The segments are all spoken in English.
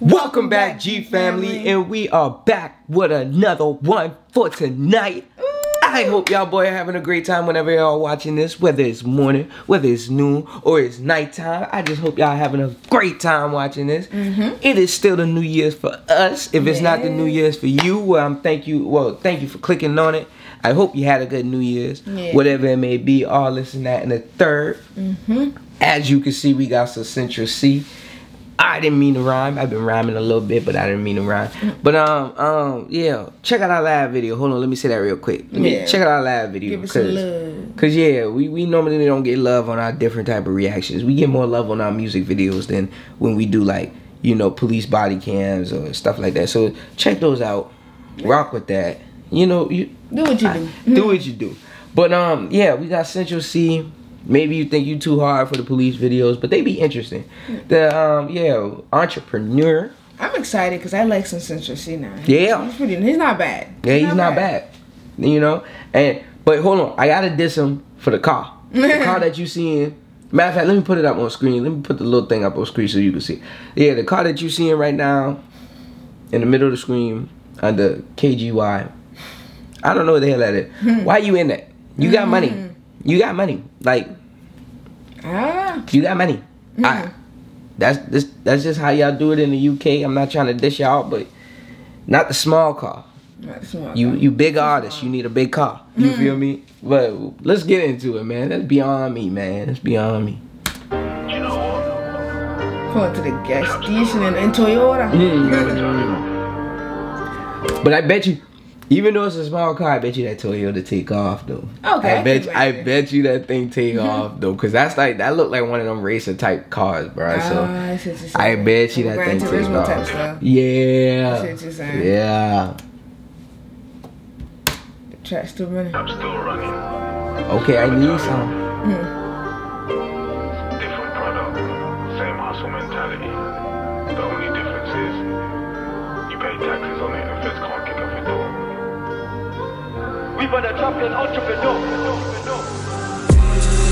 Welcome back, G family, and we are back with another one for tonight. I hope y'all boy are having a great time whenever y'all watching this, whether it's morning, whether it's noon, or it's nighttime. I just hope y'all having a great time watching this. It is still the New Year's for us. If it's not the New Year's for you, well, I'm thank you. Well, thank you for clicking on it. I hope you had a good New Year's, Yeah. whatever it may be. All this and that, and the 3rd As you can see, we got some Central Cee. I didn't mean to rhyme. I've been rhyming a little bit, but I didn't mean to rhyme. But um um yeah, check out our live video. Hold on, let me say that real quick. Let me Yeah. check out our live video. Give us some cause, love. Cause yeah, we, we normally don't get love on our different type of reactions. We get more love on our music videos than when we do like, you know, police body cams or stuff like that. So check those out. Rock with that. You know, you Do what you I- do. do what you do. But um, yeah, we got Central Cee. Maybe you think you too hard for the police videos, but they be interesting. The um, yeah, entrepreneur. I'm excited because I like some Central Cee now. Yeah. He's pretty. He's not bad. Yeah, he's not bad. You know, and but hold on, I gotta diss him for the car. The car that you seeing. Matter of fact, let me put it up on screen. Let me put the little thing up on screen so you can see. Yeah, the car that you seeing right now, in the middle of the screen under KGY. I don't know what the hell that is. Why you in that? You got money. You got money. Like Ah. you got money. Mm-hmm. I, that's this. That's just how y'all do it in the UK. I'm not trying to dish y'all, but not the small car. Not small. You you big artist. You need a big car. You mm-hmm. feel me? But let's get into it, man. That's beyond me, man. That's beyond me. Going to the gas station in, in Toyota. Mm-hmm. But I bet you, even though it's a small car, I bet you that Toyota to take off though. Okay, I I bet can I bet you that thing take off though, cause that's like that look like one of them racer type cars, bro. So Ah, I see what you're I bet you that Gran thing take Turismo type off. stuff. Yeah. I see what you're saying. Yeah. The track's still running. I'm still running. Okay, I need some. Different We better trap in entrepreneur.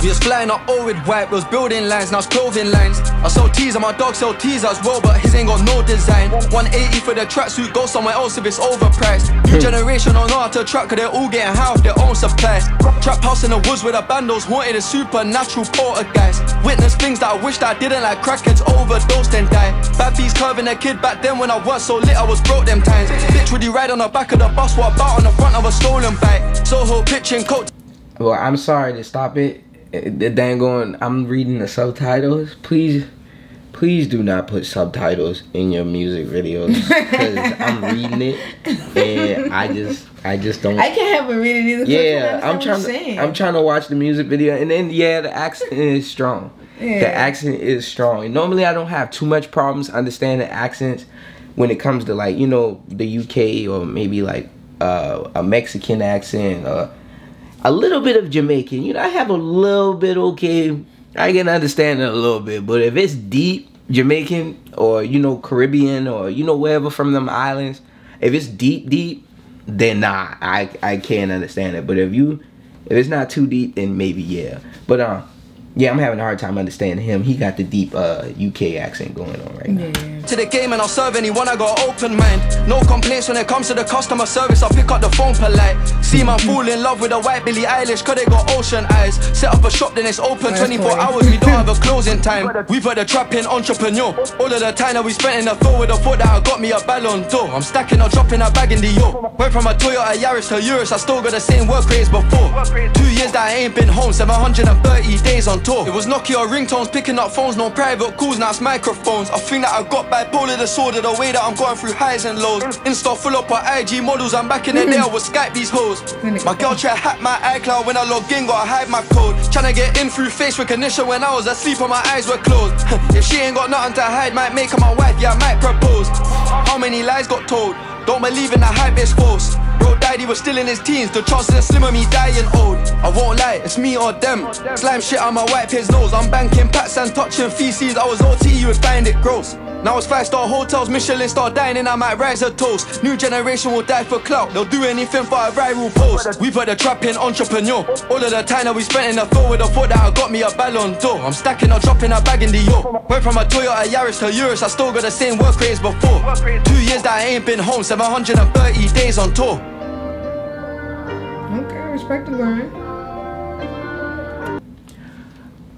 We was flying up all with white, we was building lines, now it's clothing lines. I sell teas and my dog sell teas as well, but his ain't got no design. 180 for the tracksuit, go somewhere else if it's overpriced. New hmm. generation don't know how to track, cause they're all getting high off their own supply. Trap house in the woods with the bandos, haunted a supernatural poltergeist. Witness things that I wished I didn't, like crackheads overdosed and die. Bad beats curving a kid back then when I was so lit, I was broke them times. Bitch, would you ride on the back of the bus, what about on the front of a stolen bike? Soho pitching coat. Well, I'm sorry to stop it. The dang going. I'm reading the subtitles. Please, please do not put subtitles in your music videos because I'm reading it and I just, I just don't. I can't help but read it either. yeah, I'm trying to. I'm trying to watch the music video, and then yeah, the accent is strong. Yeah. The accent is strong. And normally, I don't have too much problems understanding accents when it comes to like you know the UK or maybe like uh, a Mexican accent or a little bit of Jamaican. You know, I have a little bit okay. I can understand it a little bit, but if it's deep Jamaican or you know Caribbean or you know wherever from them islands, if it's deep deep, then nah, I I can't understand it. But if you if it's not too deep, then maybe yeah. But um, yeah, I'm having a hard time understanding him. He got the deep uh UK accent going on right now. To the game and I'll serve anyone. I got an open mind. No complaints when it comes to the customer service. I'll pick up the phone polite. See man fall in love with a white Billie Eilish, cause they got ocean eyes. Set up a shop, then it's open 24 hours. We don't have a closing time. We put the trap in entrepreneur. All of the time that we spent in the field with a thought that I got me a ballon d'or. I'm stacking or dropping a bag in the yo. Went from a Toyota Yaris to Urus. I still got the same work rates before. Two years that I ain't been home, 730 days on tour. It was Nokia ringtones, picking up phones, no private calls, now it's microphones. I think that I got bipolar disorder, the way that I'm going through highs and lows. Insta full up on IG models, I'm back in the day, I would Skype these hoes. My girl try hack my iCloud when I log in, gotta hide my code. Tryna get in through face recognition when I was asleep and my eyes were closed. if she ain't got nothing to hide, might make her my wife, yeah, I might propose. How many lies got told? Don't believe in the hype, it's false. Bro died, he was still in his teens. The chances are slim of me dying old. I won't lie, it's me or them. Slime shit on my white his nose. I'm banking pats and touching feces. I was OT, you would find it gross. Now it's five star hotels, Michelin star dining, I might rise a toast. New generation will die for clout, they'll do anything for a viral post. We've heard the trapping entrepreneur. All of the time that we spent in the field with the thought that I got me a ballon d'or. I'm stacking up, dropping a bag in the yo. Went from a Toyota Yaris to Urus, I still got the same work rates before. Two years that I ain't been home, 730 days on tour. Okay, respect the grind.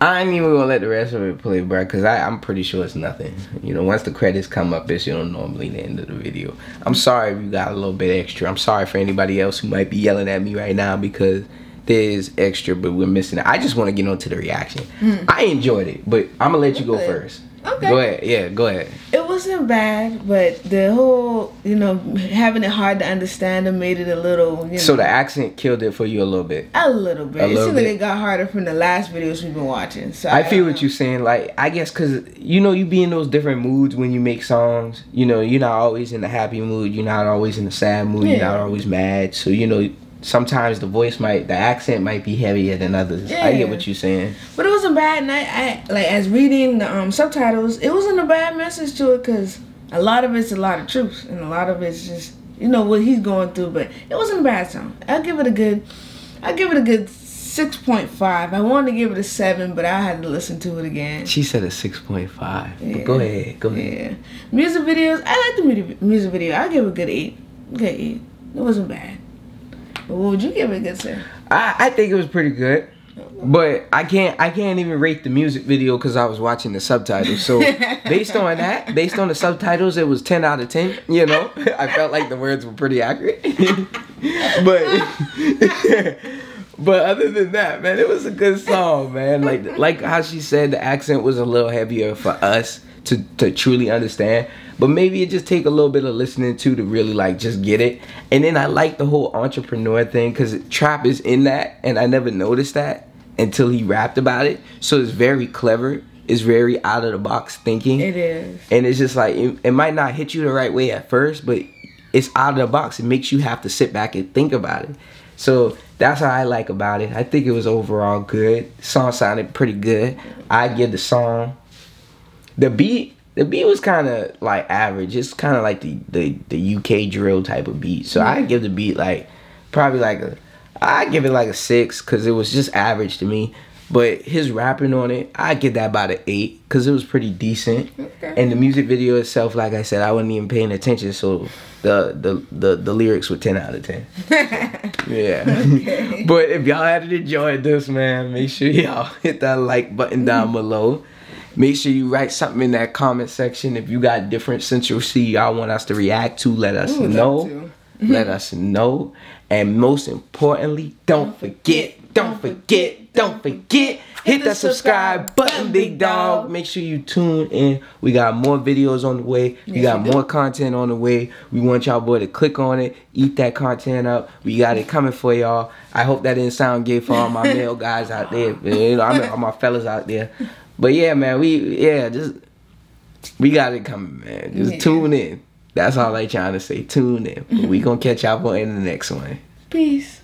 I ain't even gonna let the rest of it play, bro, because I'm pretty sure it's nothing. You know, once the credits come up, it's you know normally the end of the video. I'm sorry if you got a little bit extra. I'm sorry for anybody else who might be yelling at me right now because there's extra, but we're missing it. I just want to get on to the reaction. Hmm. I enjoyed it, but I'm gonna let you go first. Okay. Go ahead. Yeah, go ahead. It wasn't bad, but the whole, you know, having it hard to understand them made it a little, you know, So the accent killed it for you a little bit. a little bit. A it little seemed like bit. it got harder from the last videos we've been watching. So I feel what you're saying. Like, I guess because, you know, you be in those different moods when you make songs. You know, you're not always in the happy mood. You're not always in the sad mood. You're not always mad. So, you know, sometimes the voice might, the accent might be heavier than others. I get what you're saying. But it wasn't bad, and I, I like as reading the um, subtitles, it wasn't a bad message to it because a lot of it's a lot of truth, and a lot of it's just you know what he's going through. But it wasn't a bad song. I'll give it a good, I'll give it a good six point five. I wanted to give it a seven, but I had to listen to it again. She said a 6.5. Yeah. But go ahead. Go ahead. Yeah, music videos. I like the music video. I give it a good eight. Good eight. It wasn't bad. What would you give it, a good sir? I, I think it was pretty good. But I can't I can't even rate the music video because I was watching the subtitles. So based on that, based on the subtitles, it was ten out of ten. You know, I felt like the words were pretty accurate. but but other than that, man, it was a good song, man. Like like how she said, the accent was a little heavier for us to to truly understand. But maybe it just take a little bit of listening to to really like just get it. And then I like the whole entrepreneur thing because trap is in that, and I never noticed that until he rapped about it. So it's very clever. It's very out of the box thinking. It is. And it's just like it, it might not hit you the right way at first, but it's out of the box. It makes you have to sit back and think about it. So that's how I like about it. I think it was overall good. Song sounded pretty good. I give the song the beat. The beat was kind of like average. It's kind of like the, the the UK drill type of beat. So I give the beat like probably like a I give it like a six because it was just average to me. But his rapping on it, I give that about an eight because it was pretty decent. Okay. And the music video itself, like I said, I wasn't even paying attention, so the the the, the lyrics were ten out of ten. Yeah. but if y'all had enjoyed this, man, make sure y'all hit that like button down mm-hmm. below. Make sure you write something in that comment section. If you got different Central Cee y'all want us to react to, let us Ooh, know. let us know. And most importantly, don't forget, don't forget, don't forget. Hit that subscribe button, big dog. Make sure you tune in. We got more videos on the way. We got more content on the way. We want y'all boy to click on it, eat that content up. We got it coming for y'all. I hope that didn't sound gay for all my male guys out there. You know, I mean, all my fellas out there. But yeah, man, we yeah, just we got it coming, man. Just Yeah. tune in. That's all I trying to say. Tune in. We gonna catch y'all in the next one. Peace.